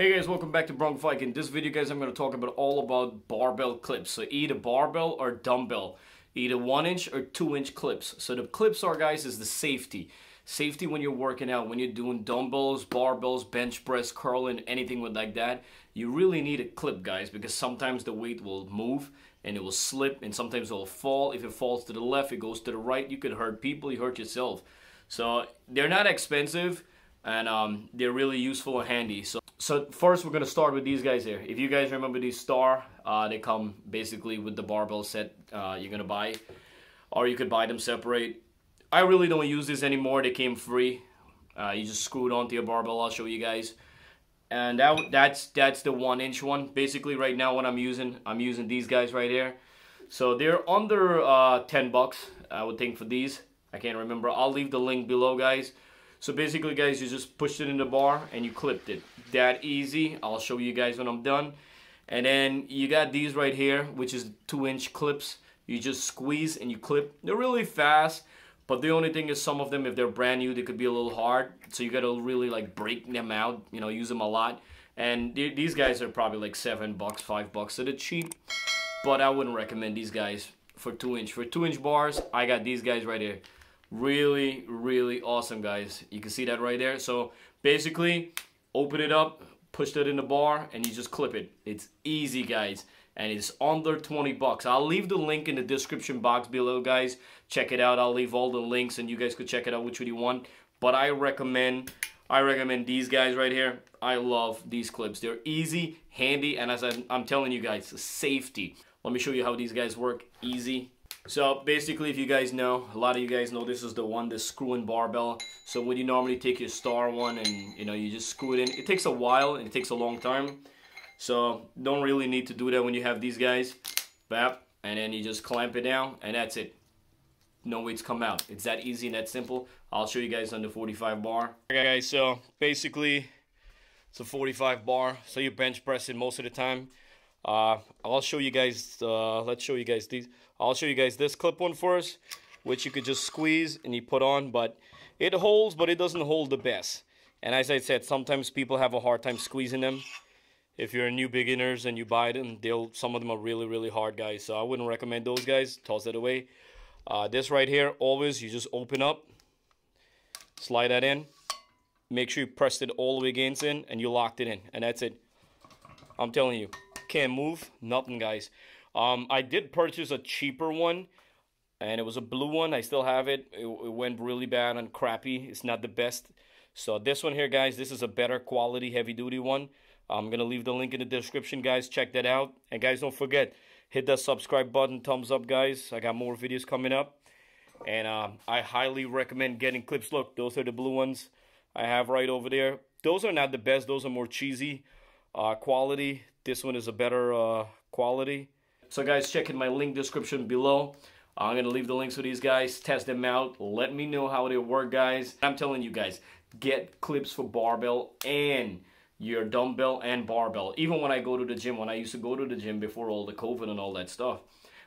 Hey guys, welcome back to Brownviking. In this video guys, I'm going to talk about all about barbell clips. So either barbell or dumbbell. Either 1 inch or 2 inch clips. So the clips are guys is the safety. Safety when you're working out, when you're doing dumbbells, barbells, bench press, curling, anything with like that. You really need a clip guys because sometimes the weight will move and it will slip and sometimes it will fall. If it falls to the left, it goes to the right. You could hurt people, you hurt yourself. So they're not expensive and um, they're really useful and handy. So so first we're gonna start with these guys here. If you guys remember these Star, uh, they come basically with the barbell set uh, you're gonna buy, or you could buy them separate. I really don't use this anymore. They came free. Uh, you just screw it onto your barbell. I'll show you guys. And that that's that's the one inch one. Basically, right now what I'm using, I'm using these guys right here. So they're under uh, 10 bucks, I would think for these. I can't remember. I'll leave the link below, guys. So basically guys, you just pushed it in the bar and you clipped it. That easy. I'll show you guys when I'm done. And then you got these right here, which is two inch clips. You just squeeze and you clip. They're really fast, but the only thing is some of them, if they're brand new, they could be a little hard. So you gotta really like break them out, you know, use them a lot. And th these guys are probably like seven bucks, five bucks. So they're cheap, but I wouldn't recommend these guys for two inch. For two inch bars, I got these guys right here really really awesome guys. You can see that right there. So basically open it up push that in the bar and you just clip it. It's easy guys and it's under 20 bucks. I'll leave the link in the description box below guys. Check it out. I'll leave all the links and you guys could check it out which one you want. But i recommend i recommend these guys right here. I love these clips. They're easy handy and as i'm, I'm telling you guys safety. Let me show you how these guys work. Easy so basically, if you guys know, a lot of you guys know this is the one, the screw-in barbell. So when you normally take your star one and you know you just screw it in, it takes a while and it takes a long time. So don't really need to do that when you have these guys. Bap, and then you just clamp it down and that's it. No weights come out. It's that easy and that simple. I'll show you guys on the 45 bar. Okay guys, so basically it's a 45 bar. So you bench press it most of the time. Uh, I'll show you guys, uh, let's show you guys these. I'll show you guys this clip one first, which you could just squeeze and you put on, but it holds, but it doesn't hold the best. And as I said, sometimes people have a hard time squeezing them. If you're new beginners and you buy them, they'll some of them are really, really hard, guys. So I wouldn't recommend those guys. Toss that away. Uh, this right here, always, you just open up, slide that in. Make sure you pressed it all the way against in, and you locked it in. And that's it. I'm telling you, can't move, nothing, guys. Um, I did purchase a cheaper one, and it was a blue one. I still have it. it. It went really bad and crappy. It's not the best. So this one here, guys, this is a better quality heavy-duty one. I'm going to leave the link in the description, guys. Check that out. And guys, don't forget, hit that subscribe button, thumbs up, guys. I got more videos coming up. And uh, I highly recommend getting clips. Look, those are the blue ones I have right over there. Those are not the best. Those are more cheesy uh, quality. This one is a better uh, quality. So guys, check in my link description below. I'm going to leave the links for these guys. Test them out. Let me know how they work, guys. I'm telling you guys, get clips for barbell and your dumbbell and barbell. Even when I go to the gym, when I used to go to the gym before all the COVID and all that stuff,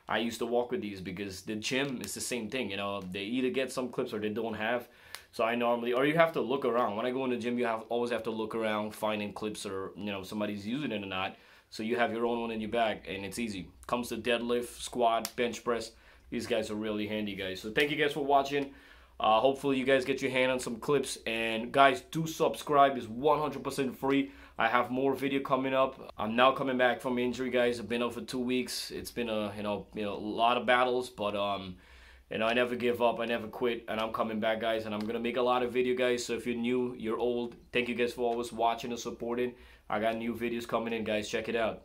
I used to walk with these because the gym is the same thing. You know, they either get some clips or they don't have. So I normally, or you have to look around. When I go in the gym, you have always have to look around, finding clips or you know somebody's using it or not. So you have your own one in your bag and it's easy. Comes to deadlift, squat, bench press. These guys are really handy guys. So thank you guys for watching. Uh, hopefully you guys get your hand on some clips and guys do subscribe it's 100% free I have more video coming up I'm now coming back from injury guys I've been out for two weeks it's been a you know you know a lot of battles but um know I never give up I never quit and I'm coming back guys and I'm gonna make a lot of video guys so if you're new you're old thank you guys for always watching and supporting I got new videos coming in, guys. Check it out.